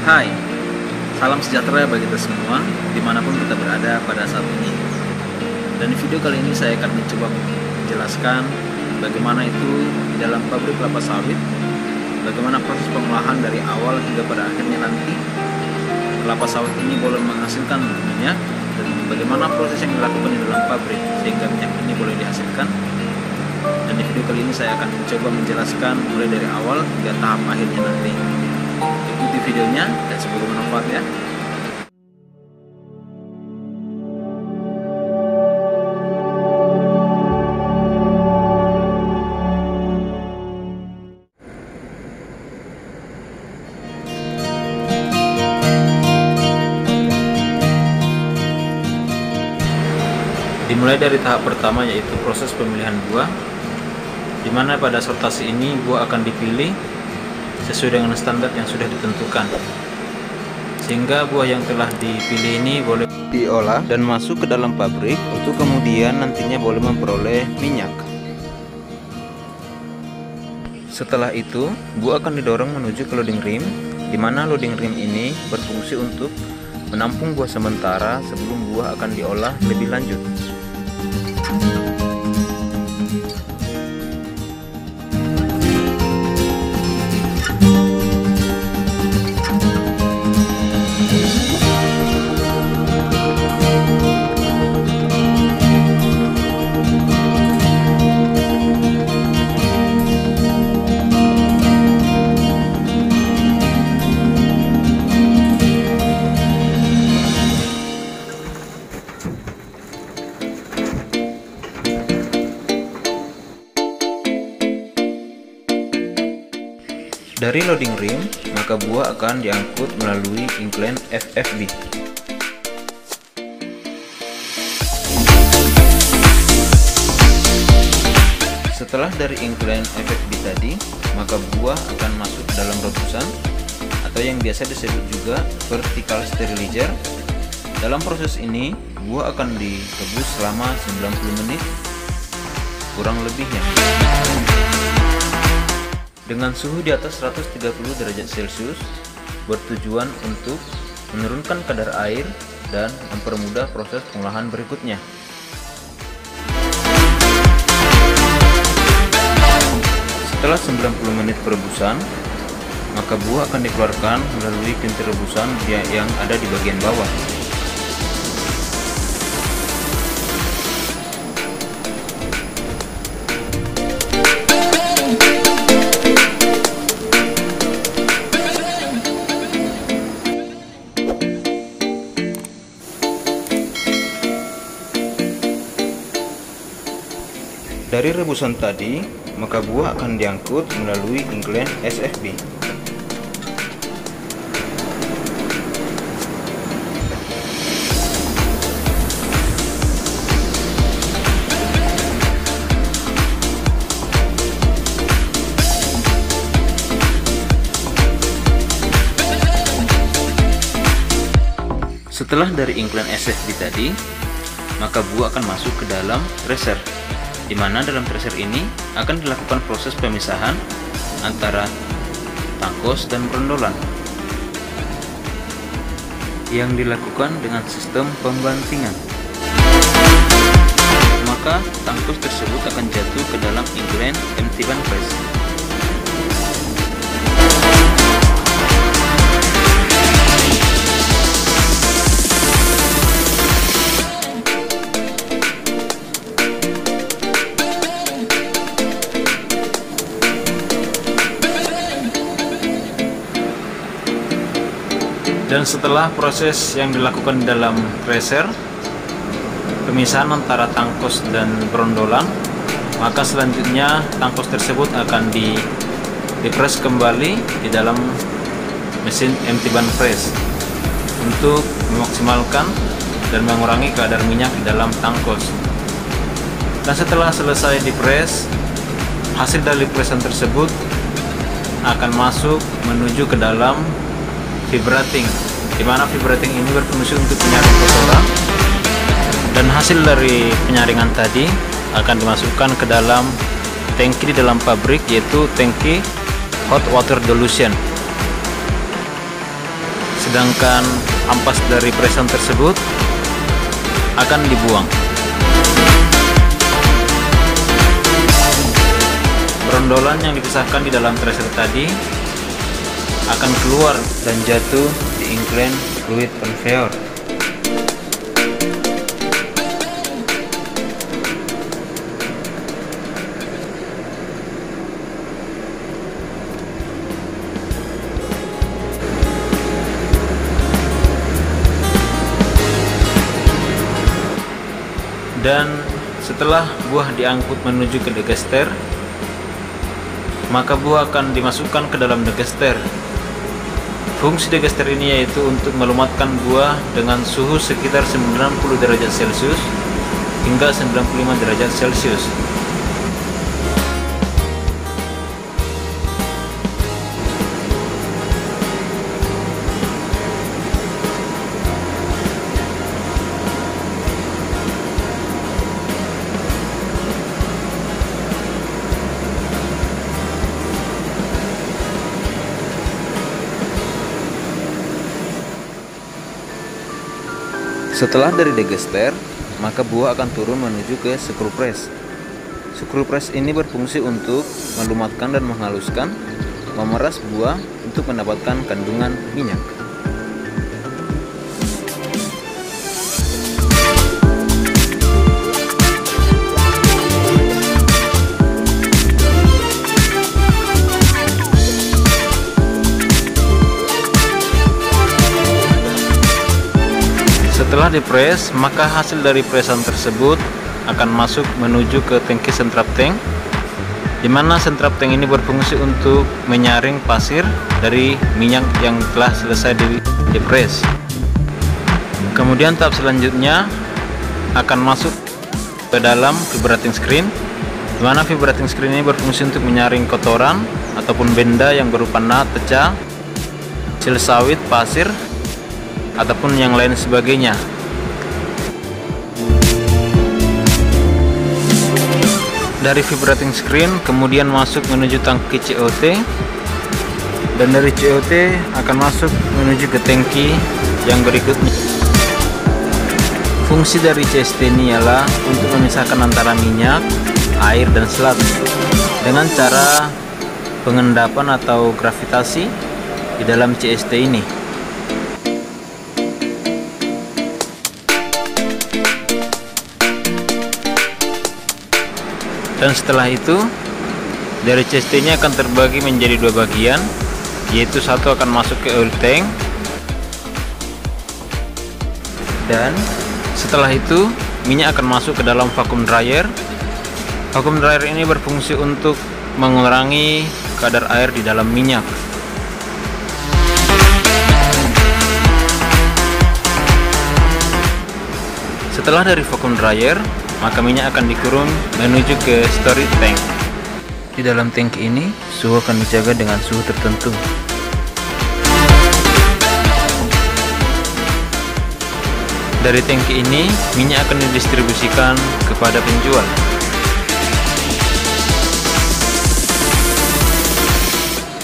Hai, salam sejahtera bagi kita semua di mana pun kita berada pada saat ini. Dan di video kali ini saya akan mencoba menjelaskan bagaimana itu dalam pabrik kelapa sawit, bagaimana proses pengolahan dari awal hingga pada akhirnya nanti kelapa sawit ini boleh menghasilkan minyak dan bagaimana proses yang dilakukan di dalam pabrik sehingga minyak ini boleh dihasilkan. Dan di video kali ini saya akan mencoba menjelaskan mulai dari awal hingga tahap akhirnya nanti ikuti videonya dan semoga bermanfaat ya. Dimulai dari tahap pertama yaitu proses pemilihan buah di mana pada sortasi ini buah akan dipilih sesuai dengan standar yang sudah ditentukan. Sehingga buah yang telah dipilih ini boleh diolah dan masuk ke dalam pabrik untuk kemudian nantinya boleh memperoleh minyak. Setelah itu buah akan didorong menuju ke loading rim di mana loading rim ini berfungsi untuk menampung buah sementara sebelum buah akan diolah lebih lanjut Dari loading rim, maka buah akan diangkut melalui incline FFB. Setelah dari incline FFB tadi, maka buah akan masuk dalam rebusan atau yang biasa disebut juga vertical sterilizer. Dalam proses ini, buah akan direbus selama 90 menit kurang lebihnya dengan suhu di atas 130 derajat celcius bertujuan untuk menurunkan kadar air dan mempermudah proses pengolahan berikutnya. Setelah 90 menit perebusan maka buah akan dikeluarkan melalui pintu rebusan yang ada di bagian bawah Dari rebusan tadi, maka buah akan diangkut melalui incline SFB. Setelah dari incline SFB tadi, maka buah akan masuk ke dalam tracer di mana dalam tracer ini akan dilakukan proses pemisahan antara tangkos dan brondolan yang dilakukan dengan sistem pembantingan. Maka tangkos tersebut akan jatuh ke dalam incline empty band press dan setelah proses yang dilakukan dalam tracer pemisahan antara tangkos dan brondolan maka selanjutnya tangkos tersebut akan di dipres kembali di dalam mesin empty band press untuk memaksimalkan dan mengurangi kadar minyak di dalam tangkos. Dan setelah selesai dipres hasil dari presan tersebut akan masuk menuju ke dalam vibrating di mana vibrating ini berfungsi untuk penyaring kotoran dan hasil dari penyaringan tadi akan dimasukkan ke dalam tangki di dalam pabrik yaitu tangki hot water dilution sedangkan ampas dari presan tersebut akan dibuang. Brondolan yang dipisahkan di dalam tracer tadi akan keluar dan jatuh di incline fluid conveyor. dan setelah buah diangkut menuju ke degester maka buah akan dimasukkan ke dalam degester fungsi degester ini yaitu untuk melumatkan buah dengan suhu sekitar 90 derajat celcius hingga 95 derajat celcius Setelah dari degester, maka buah akan turun menuju ke screw press. Screw press ini berfungsi untuk melumatkan dan menghaluskan, memeras buah untuk mendapatkan kandungan minyak. Setelah dipres, maka hasil dari presan tersebut akan masuk menuju ke tangki sentrap tank di mana sentrap tank ini berfungsi untuk menyaring pasir dari minyak yang telah selesai di dipres. Kemudian tahap selanjutnya akan masuk ke dalam vibrating screen di mana vibrating screen ini berfungsi untuk menyaring kotoran ataupun benda yang berupa nat, pecah, sil sawit, pasir ataupun yang lain sebagainya. Dari vibrating screen kemudian masuk menuju tangki COT dan dari COT akan masuk menuju ke tangki yang berikutnya. Fungsi dari CST ini ialah untuk memisahkan antara minyak, air, dan selat. Dengan cara pengendapan atau gravitasi di dalam CST ini dan setelah itu dari CST nya akan terbagi menjadi dua bagian yaitu satu akan masuk ke oil tank. Dan setelah itu minyak akan masuk ke dalam vacuum dryer. Vacuum dryer ini berfungsi untuk mengurangi kadar air di dalam minyak. Setelah dari vacuum dryer maka minyak akan dikurung menuju ke storage tank. Di dalam tank ini, suhu akan dijaga dengan suhu tertentu. Dari tangki ini, minyak akan didistribusikan kepada penjual.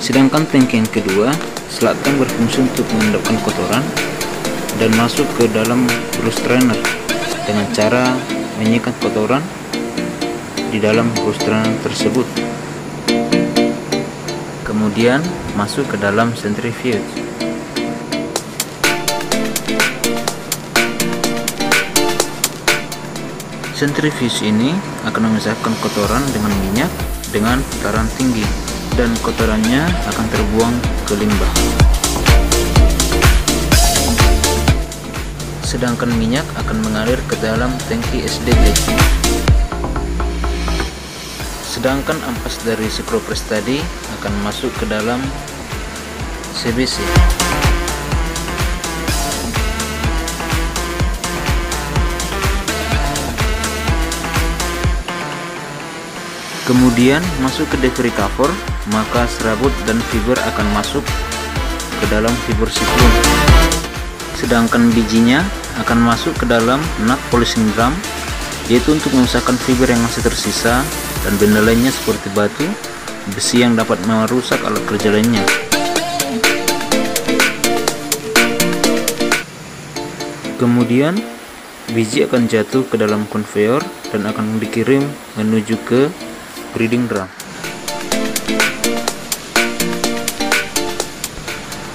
Sedangkan tangki yang kedua, selat tank berfungsi untuk mengendapkan kotoran dan masuk ke dalam brush strainer dengan cara menyikat kotoran di dalam boosteran tersebut. Kemudian masuk ke dalam centrifuge. Centrifuge ini akan memisahkan kotoran dengan minyak dengan putaran tinggi dan kotorannya akan terbuang ke limbah sedangkan minyak akan mengalir ke dalam tangki SDT. Sedangkan ampas dari press tadi akan masuk ke dalam CBC. Kemudian masuk ke delivery cover, maka serabut dan fiber akan masuk ke dalam fiber siklon sedangkan bijinya akan masuk ke dalam nut polishing drum yaitu untuk memisahkan fiber yang masih tersisa dan benda lainnya seperti batu, besi yang dapat merusak alat kerja lainnya. Kemudian biji akan jatuh ke dalam konveyor dan akan dikirim menuju ke breeding drum.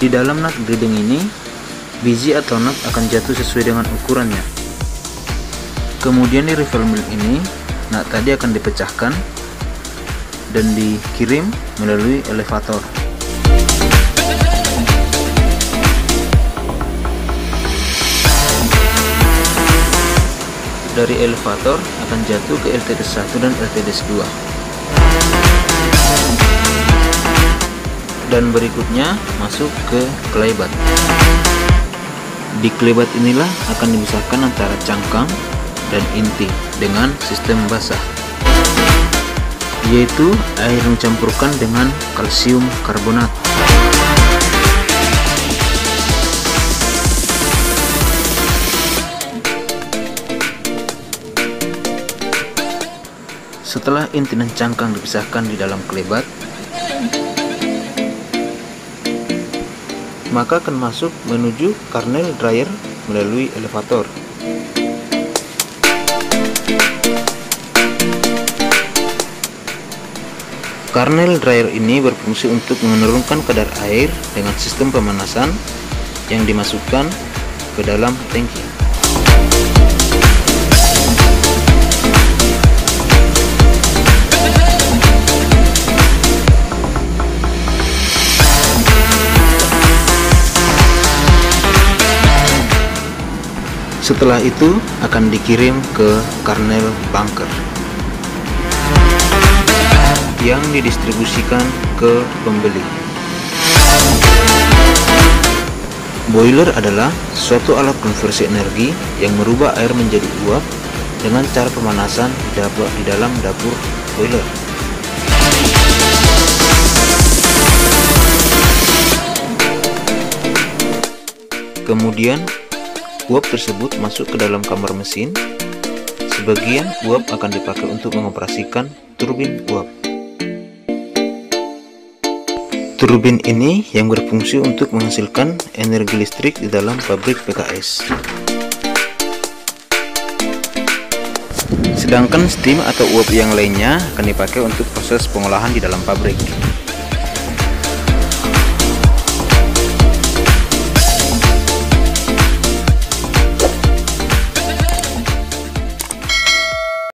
Di dalam nut breeding ini, biji atau nut akan jatuh sesuai dengan ukurannya. Kemudian di refill mill ini, nut tadi akan dipecahkan dan dikirim melalui elevator. dari elevator akan jatuh ke LTD1 dan LTD2 dan berikutnya masuk ke kelebat di kelebat inilah akan dipisahkan antara cangkang dan inti dengan sistem basah yaitu air mencampurkan dengan kalsium karbonat. Setelah inti dan cangkang dipisahkan di dalam kelebat, maka akan masuk menuju kernel dryer melalui elevator. Kernel dryer ini berfungsi untuk menurunkan kadar air dengan sistem pemanasan yang dimasukkan ke dalam tangki. Setelah itu akan dikirim ke kernel bunker yang didistribusikan ke pembeli. Boiler adalah suatu alat konversi energi yang merubah air menjadi uap dengan cara pemanasan di dalam dapur boiler. Kemudian Uap tersebut masuk ke dalam kamar mesin. Sebagian uap akan dipakai untuk mengoperasikan turbin uap. Turbin ini yang berfungsi untuk menghasilkan energi listrik di dalam pabrik PKS. Sedangkan steam atau uap yang lainnya akan dipakai untuk proses pengolahan di dalam pabrik.